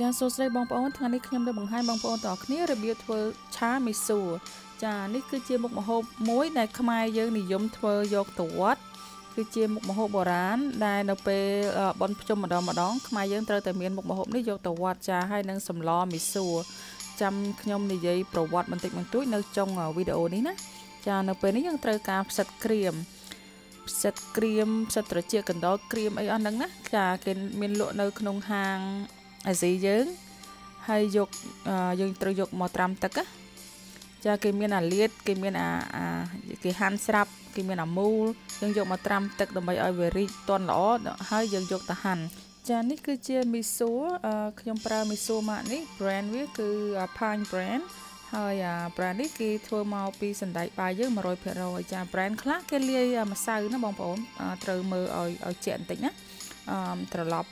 ចាសួស្តីបងប្អូនថ្ងៃនេះខ្ញុំនឹងបង្ហាញបងប្អូនទាំងអស់គ្នារបៀបធ្វើឆាមីស៊ូចានេះគឺជាមុខម្ហូបមួយដែលខ្មែរយើងនិយមធ្វើយកទៅវត្តគឺជាមុខម្ហូបបុរាណដែលនៅពេលបន់ភ្ជុំម្ដងម្ដងខ្មែរយើងត្រូវតែមានមុខម្ហូបនេះយកទៅវត្តចាហើយនឹងសម្លមីស៊ូចាំខ្ញុំនិយាយប្រវត្តិបន្តិចបន្តួចនៅចុងវីដេអូនេះណាចានៅពេលនេះយើងត្រូវការផ្សិតក្រៀមផ្សិតក្រៀមផ្សិតត្រចៀកកណ្ដុរក្រៀមអីអស់ហ្នឹងណាចាគេមានលក់នៅក្នុងហាង អាស៊ីយើងហើយយកយើងត្រូវយកមកត្រាំទឹកណាចាគេមានអាលៀតគេមានអាគេហាន់ស្រាប់គេមានអាមូលយើងយកមកត្រាំទឹកដើម្បីឲ្យវារីកទន់ល្អហើយយើងយកទៅហាន់ចានេះគឺជាមីសូខ្ញុំប្រើមីសូម៉ាកនេះ brand វាគឺ Pine brand ហើយ brand នេះគេធ្វើមកពីសណ្ដែកបាយយើង100%ចា brand ខ្លះគេលាយម្សៅណាបងប្អូនត្រូវមើលឲ្យឲ្យជាក់បន្តិចណាអឺត្រឡប់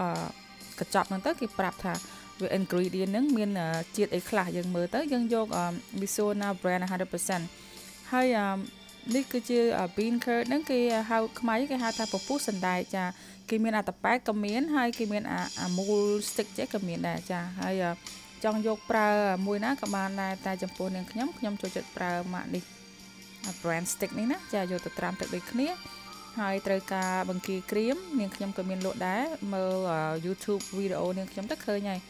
អឺ កញ្ចប់ហ្នឹងទៅគេប្រាប់ថាវា ingredient ហ្នឹងមានជាតិអីខ្លះយើងមើលទៅយើងយក Visona brand 100%ហើយនេះគឺជា bean curd ហ្នឹងគេហៅខ្មែរគេហៅថាពពុះសណ្ដែកចាគេមានអាតប៉ែតក៏មានហើយគេមានអាមូល stick ចេះក៏មានដែរចាហើយចង់យកប្រើមួយណាក៏បានដែរតែចំពោះនាងខ្ញុំខ្ញុំចូលចិត្តប្រើម៉ាកនេះ brand stick នេះណាចាយកទៅត្រាំទឹកដូចគ្នា ហើយត្រូវការបង្គាក្រៀមនាងខ្ញុំក៏មានលក់ដែរមើល YouTube វីដេអូនាងខ្ញុំទៅឃើញហើយ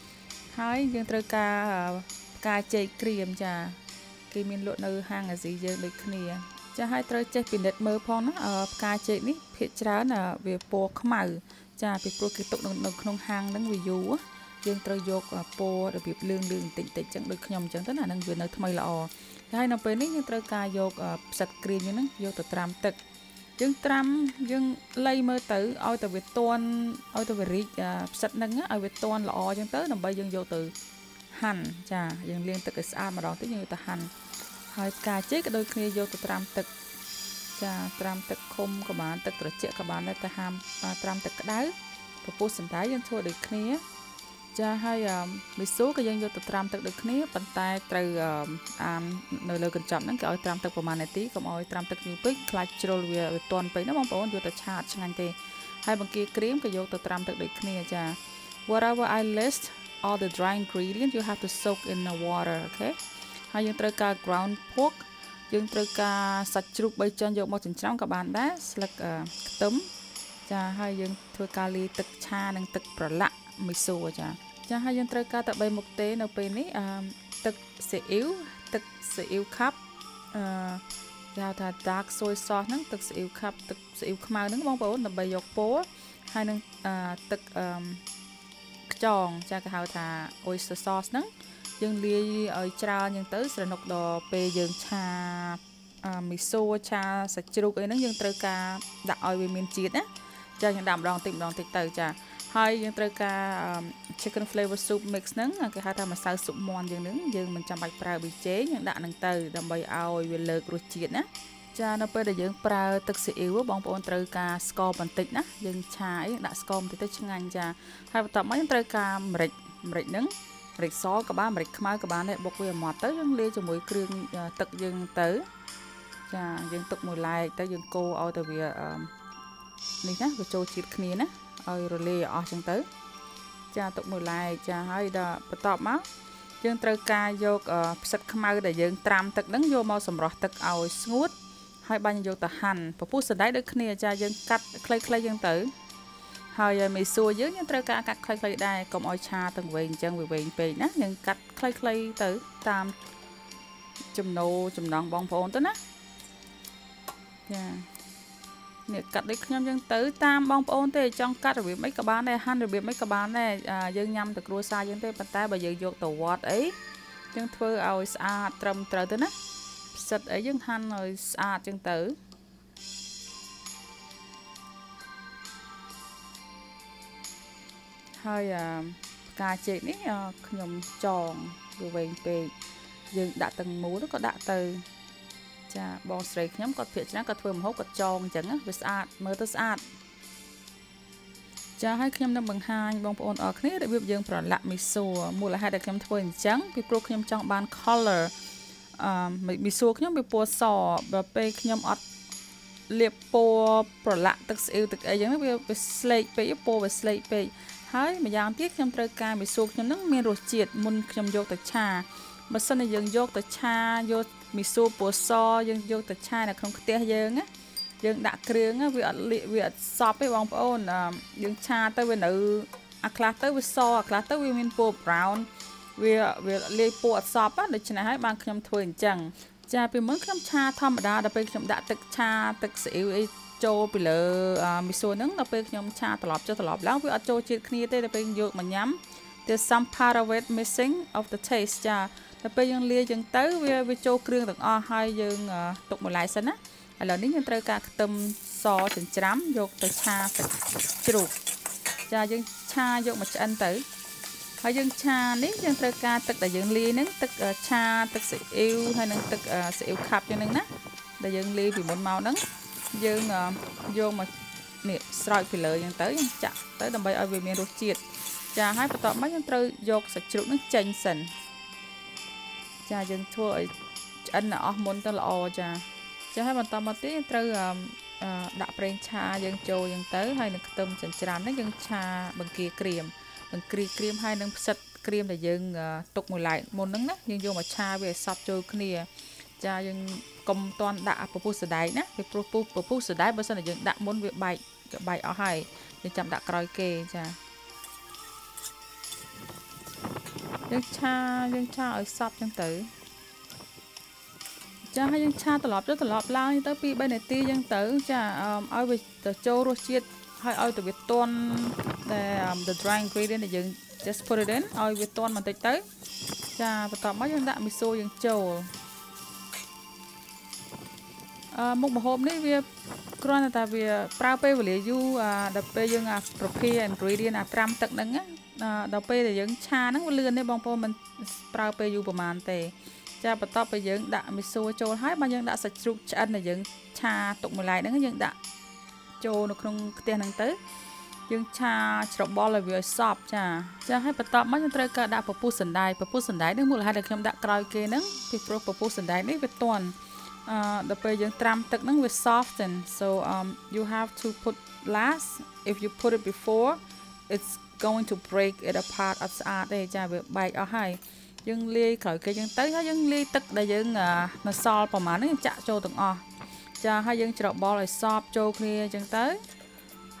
ហើយយើងត្រូវការផ្កាចេកក្រៀមចាគេមានលក់នៅហាងអាស៊ីយើងដូចគ្នាចាហើយត្រូវចេះពិនិត្យមើលផងណាផ្កាចេកនេះភាគច្រើនវាពណ៌ខ្មៅចាពីព្រោះគេទុកនៅក្នុងហាងហ្នឹងវាយូរយើងត្រូវយកពណ៌របៀបលឿងលឿងបន្តិចបន្តិចចឹងដូចខ្ញុំចឹងទៅណាហ្នឹងវានៅថ្មីល្អហើយនៅពេលនេះយើងត្រូវការយកផ្សិតក្រៀមហ្នឹងយកទៅត្រាំទឹក យើងត្រាំយើងលៃមើលទៅឲ្យតែវាតន់ឲ្យតែវារីកផ្សិតហ្នឹងឲ្យវាតន់ល្អចឹងទៅដើម្បីយើងយកទៅហាន់ចាយើងលាងទឹកឲ្យស្អាតម្ដងទៅយើងយកទៅហាន់ហើយផ្កាចេកក៏ដូចគ្នាយកទៅត្រាំទឹកចាត្រាំទឹកខុំក៏បានទឹកត្រជាក់ក៏បានដែរតែហាមត្រាំទឹកក្តៅពពុះសណ្តែកយើងធ្វើដូចគ្នា ចាហើយមីស៊ូក៏យើងយកទៅត្រាំទឹកដូចគ្នាប៉ុន្តែត្រូវអាននៅលើកញ្ចប់ហ្នឹងគេឲ្យត្រាំទឹកប្រហែលនាទីកុំឲ្យត្រាំទឹកយូរពេកខ្លាចជ្រុលវាវាទន់ពេកណាបងប្អូនយកទៅឆាតឆ្ងាញ់ទេហើយបង្គាក្រៀមក៏យកទៅត្រាំទឹកដូចគ្នាចា whatever I list all the dry ingredients you have to soak in the water okay ហើយយើងត្រូវការ ground pork យើងត្រូវការសាច់ជ្រូក3ចិនយកមកចិញ្ច្រាំក៏បានដែរស្លឹកខ្ទឹមចាហើយយើងធ្វើការលាយទឹកឆានិងទឹកប្រឡាក់ មីសូចាចាហើយយើងត្រូវការតែ3មុខទេនៅពេលនេះអឺទឹកស៊ីអ៊ីវទឹកស៊ីអ៊ីវខាប់អឺគេហៅថា dark soy sauce ហ្នឹងទឹកស៊ីអ៊ីវខាប់ទឹកស៊ីអ៊ីវខ្មៅហ្នឹងបងប្អូនដើម្បីយកពណ៌ហើយនឹងអឺទឹកអឺខ្យងចាគេហៅថា oyster sauce ហ្នឹងយើងលាយឲ្យច្រើនយ៉ាងទៅ ស្រណុកដល់ពេលយើងឆាមីសូឆាសាច់ជ្រូកអីហ្នឹងយើងត្រូវការដាក់ឲ្យវាមានជាតិណាចាយើងដាក់ម្ដងតិចម្ដងតិចទៅចា ហើយយើងត្រូវការ chicken flavor soup mix ហ្នឹងគេហៅថាម្សៅស៊ុបមាន់យើងហ្នឹងយើងមិនចាំបាច់ប្រើប៊ីចេងយើងដាក់ហ្នឹងទៅដើម្បីឲ្យវាលើករសជាតិណាចានៅពេលដែលយើងប្រើទឹកស៊ីអ៊ីវបងប្អូនត្រូវការស្ករបន្តិចណាយើងឆាអីដាក់ស្ករបន្តិចទៅឆ្ងាញ់ចាហើយបន្ទាប់មកយើងត្រូវការម្រេចម្រេចហ្នឹងម្រេចសក៏បានម្រេចខ្មៅក៏បានដែរបុកវាឲ្យម៉ត់ទៅយើងលាយជាមួយគ្រឿងទឹកយើងទៅចាយើងទុកមួយឡែកទៅយើងកូរឲ្យទៅវានេះណាវាចូលជាតិគ្នាណា ឲ្យរលាយអស់ចឹងទៅ ចាទុកមួយឡែកចាហើយដល់បន្ទាប់មកយើងត្រូវការយកផ្សិតខ្មៅដែលយើងត្រាំទឹកហ្នឹងយកមកសម្រោះទឹកឲ្យស្ងួត ហើយបាញ់យកទៅហាន់ពពុះសណ្ដែកដូចគ្នាចាយើងកាត់ខ្លីៗចឹងទៅហើយមេសួរយើងយើងត្រូវការកាត់ខ្លីៗដែរកុំឲ្យឆាទាំងវែងអញ្ចឹងវាវែងពេកណាយើងកាត់ខ្លីៗទៅតាមចំណូលចំណងបងប្អូនទៅណាចា នេះកាត់ដូចខ្ញុំចឹងទៅតាមបងប្អូនទេចង់កាត់របៀបអីក៏បានដែរហាន់របៀបអីក៏បានដែរយើងញ៉ាំទៅគ្រួសារយើងទេប៉ុន្តែបើយើងយកទៅវត្តអីយើងធ្វើឲ្យស្អាតត្រឹមត្រូវទៅណាផ្សិតអីយើងហាន់ឲ្យស្អាតចឹងទៅហើយផ្កាចេកនេះខ្ញុំចងវាវែងពេកយើងដាក់ទាំងមូលក៏ដាក់ទៅ ចាបងស្រីខ្ញុំគាត់ភាកច្រើនគាត់ធ្វើម្ហូបគាត់ចងអញ្ចឹងវាស្អាតមើលទៅស្អាតចាហើយខ្ញុំនឹងបង្ហាញបងប្អូនអរគ្នារបៀបយើងប្រឡាក់មីសូមូលហេតុដែលខ្ញុំធ្វើអញ្ចឹងពីព្រោះខ្ញុំចង់បាន color អឺមីសូខ្ញុំវាពណ៌សបើពេលខ្ញុំអត់លាបពណ៌ប្រឡាក់ទឹកស្អ៊ីវទឹកអីចឹងវាវាស្លេកពេកពណ៌វាស្លេកពេកហហើយម្យ៉ាងទៀតខ្ញុំត្រូវការមីស៊ូខ្ញុំនឹងមានរសជាតិមុនខ្ញុំយកទៅឆាបើសិនជាយើងយកទៅឆាយក មីស៊ូពណ៌សយើងយកទៅឆានៅក្នុងខ្ទះយើងណាយើងដាក់គ្រឿងវាអត់វាអត់សប់ទេបងប្អូនយើងឆាទៅវានៅអាខ្លះទៅវាសអាខ្លះទៅវាមានពណ៌ brown វាវាលាយពណ៌អត់សប់ដូច្នេះហើយបានខ្ញុំធ្វើអញ្ចឹងចាពីមុនខ្ញុំឆាធម្មតាដល់ពេលខ្ញុំដាក់ទឹកឆាទឹកស៊ីអ៊ីវអីចូលពីលើមីសូហ្នឹងដល់ពេលខ្ញុំឆាត្រឡប់ចុះត្រឡប់ឡើងវាអត់ចូលជាតិគ្នាទេដល់ពេលយកមកញ៉ាំ there's some part of it missing of the taste ចា ដល់ពេលយើងលាយចឹងទៅវាវាចូលគ្រឿងទាំងអស់ហើយយើងទុកមួយឡែកសិនណាឥឡូវនេះយើងត្រូវការខ្ទឹមសចិញ្ច្រាំយកទៅឆាសាច់ជ្រូកចាយើងឆាយកមកឆ្អិនទៅហើយយើងឆានេះយើងត្រូវការទឹកដែលយើងលាយហ្នឹងទឹកឆាទឹកស៊ីអ៊ីវហើយនឹងទឹកស៊ីអ៊ីវខាប់យ៉ាងហ្នឹងណាដែលយើងលាយពីមុនមកហ្នឹងយើងយកមកនេះស្រោចពីលើយ៉ាងទៅយើងចាក់ទៅដើម្បីឲ្យវាមានរសជាតិចាហើយបន្ទាប់មកយើងត្រូវយកសាច់ជ្រូកនេះចេញសិន ចាយើងធ្វើឲ្យឆ្អិនអស់មុនទៅល្អចាចាហើយបន្តមកទៀតយើងត្រូវដាក់ប្រេងឆាយើងចូលយើងទៅហើយនឹងខ្ទឹមចិញ្ច្រាំនេះយើងឆាបង្គាក្រៀមបង្គាក្រៀមហើយនឹងផ្សិតក្រៀមដែលយើងទុកមួយឡែកមុនហ្នឹងណាយើងយកមកឆាវាឲ្យសព្វចូលគ្នា ចាយើងកុំតន់ដាក់ពពុះសដែកណាពីព្រោះពុះពពុះសដែកបើសិនតែយើងដាក់មុនវាបែកវាបែកអស់ហើយយើងចាំដាក់ក្រោយគេចា យើងឆាយើងឆាឲ្យសព្វចឹងទៅចាហើយយើងឆាត្រឡប់ទៅត្រឡប់ឡើងទៅ2 3នាទីចឹងទៅ ចាឲ្យវាទៅចូលរសជាតិហើយឲ្យទៅវាទន់តែ the dry ingredient ដែលយើង just put it in ឲ្យវាទន់បន្តិចទៅ ចាបន្ទាប់មកយើងដាក់មីសូយើងចូលអឺមុខម្ហូបនេះវាគ្រាន់តែថាវាប្រើពេលវេលាយូរដល់ពេលយើងអា prepare ingredient អាត្រាំទឹកហ្នឹង ដល់ពេលដែលយើងឆាហ្នឹងវាលឿនទេបងប្អូនមិនប្រើពេលយូរប្រហែលទេចាបន្ទាប់ពីយើងដាក់មីសួរចូលហើយបើយើងដាក់សាច់ជ្រូកឆ្អិនដែលយើងឆាទុកមួយឡែកហ្នឹងយើងដាក់ចូលនៅក្នុងខ្ទះហ្នឹងទៅយើងឆាច្របល់ឲ្យវាឲ្យសប់ចាចាហើយបន្ទាប់មកយើងត្រូវការដាក់ពពុះសណ្ដែកពពុះសណ្ដែកនេះមូលហេតុដែលខ្ញុំដាក់ក្រោយគេហ្នឹងពីព្រោះពពុះសណ្ដែកនេះវាទន់អឺដល់ពេលយើងត្រាំទឹកហ្នឹងវា soften so um you have to put last if you put it before it's going to break it apart អត់ស្អាតទេចាវាបែកអស់ហើយយើងលាយក្រោយគេយើងទៅហើយយើងលាយទឹកដែលយើងនៅសល់ប្រហែលនេះចាក់ចូលទាំងអស់ចាហើយយើងច្របល់ឲ្យសព្វចូលគ្នាអញ្ចឹងទៅ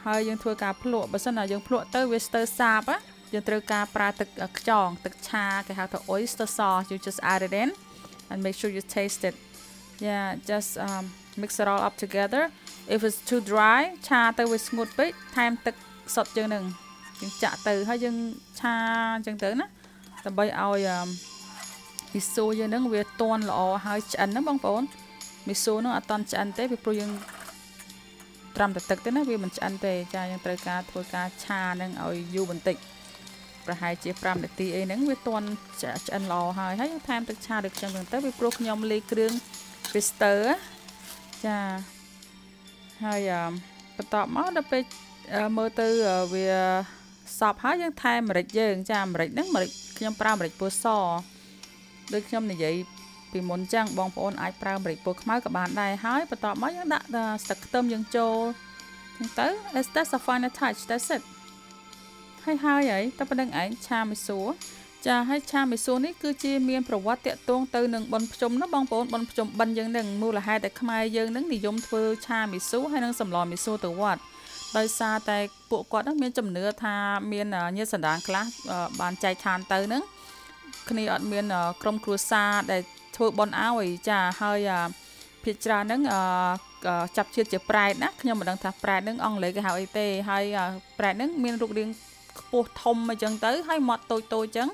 ហើយយើងធ្វើការភ្លក់បើសិនណាយើងភ្លក់ទៅវាស្ទើរសាបយើងត្រូវការប្រើទឹកខ្យងទឹកឆាគេហៅថា oyster sauce you just add it in and make sure you taste it yeah just um, mix it all up together if it's too dry ឆាទៅវាស្ងួតពេកថែមទឹកសុទ្ធជាងនឹង យើងចាក់ទៅហើយយើងឆាអញ្ចឹងទៅណាដើម្បីឲ្យមីសូយើងនឹងវាទន់ល្អហើយឆ្អិនណាបងប្អូនមីសូនឹងអត់តន់ឆ្អិនទេពីព្រោះយើងត្រាំតែទឹកទេណាវាមិនឆ្អិនទេចាយើងត្រូវការធ្វើការឆានឹងឲ្យយូរបន្តិចប្រហែលជា5នាទីអីហ្នឹងវាទន់ឆ្អិនល្អហើយហើយថែមទឹកឆាដូចខ្ញុំហ្នឹងទៅពីព្រោះខ្ញុំលាយគ្រឿង twister ចាហើយបន្ទាប់មកដល់ពេលមើលទៅវា សពហើយយើងថែមម្រេចយើងចាម្រេចហ្នឹងម្រេចខ្ញុំប្រើម្រេចពណ៌សដូចខ្ញុំនិយាយពីមុនចឹងបងប្អូនអាចប្រើម្រេចពណ៌ខ្មៅក៏បានដែរហើយបន្ទាប់មកយើងដាក់ស្លឹកខ្ទឹមយើងចូលចឹងទៅ that's a final touch that's it ហើយហើយហើយតែប៉ុណ្្នឹងឯងឆាមីស៊ូចាហើយឆាមីស៊ូនេះគឺជាមានប្រវត្តិតាក់ទងទៅនឹងប៉ុនភ្ជុំណាបងប្អូនប៉ុនភ្ជុំបិណ្ឌយើងនឹងមូលហេតុតែខ្មែរយើងនឹងនិយមធ្វើឆាមីស៊ូហើយនឹងសម្លមីស៊ូទៅវត្ត ដោយសារតែពួកគាត់នឹងមានជំនឿថាមានញាតិសន្តានខ្លះបានចែកឋានទៅនឹងគ្នាអត់មានក្រុមគ្រួសារដែលធ្វើបន់ឲ្យចាហើយភាគច្រើនហ្នឹងចាប់ជាតិជាប្រែតណាខ្ញុំមិនដឹងថាប្រែតហ្នឹងអង់គ្លេសគេហៅអីទេហើយប្រែតហ្នឹងមានរូបរាងខ្ពស់ធំអញ្ចឹងទៅហើយមាត់តូចតូចអញ្ចឹង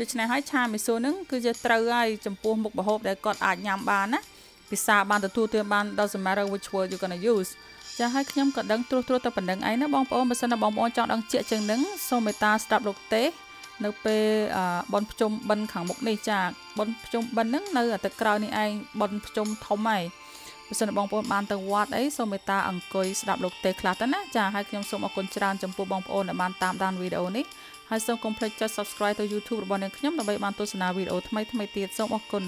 ដូច្នេះហើយឆាមីស៊ូហ្នឹងគឺជាត្រូវហើយចំពោះមុខម្ហូបដែលគាត់អាចញ៉ាំបានណាពិសាបានទទួលទានបាន doesn't matter which word you gonna use ចាហើយខ្ញុំក៏ដឹងត្រួសត្រាសតែប៉ុណ្្នឹងឯងណាបងប្អូនបើសិនណាបងប្អូនចង់ដឹងជាក់ជាងនឹងសូមមេត្តាស្ដាប់លោកទេនៅពេលបនភ្ជុំបិណ្ឌខាងមុខនេះចាបនភ្ជុំបិណ្ឌហ្នឹងនៅតែក្រោយនេះឯងបនភ្ជុំធំហើយបើសិនបងប្អូនបានទៅវត្តអីសូមមេត្តាអង្គុយស្ដាប់លោកទេខ្លះទៅណាចាហើយខ្ញុំសូមអរគុណច្រើនចំពោះបងប្អូនដែលបានតាមដានវីដេអូនេះហើយសូមកុំភ្លេចចុច Subscribe ទៅ YouTube របស់នាងខ្ញុំដើម្បីបានទស្សនាវីដេអូថ្មីៗទៀតសូមអរគុណ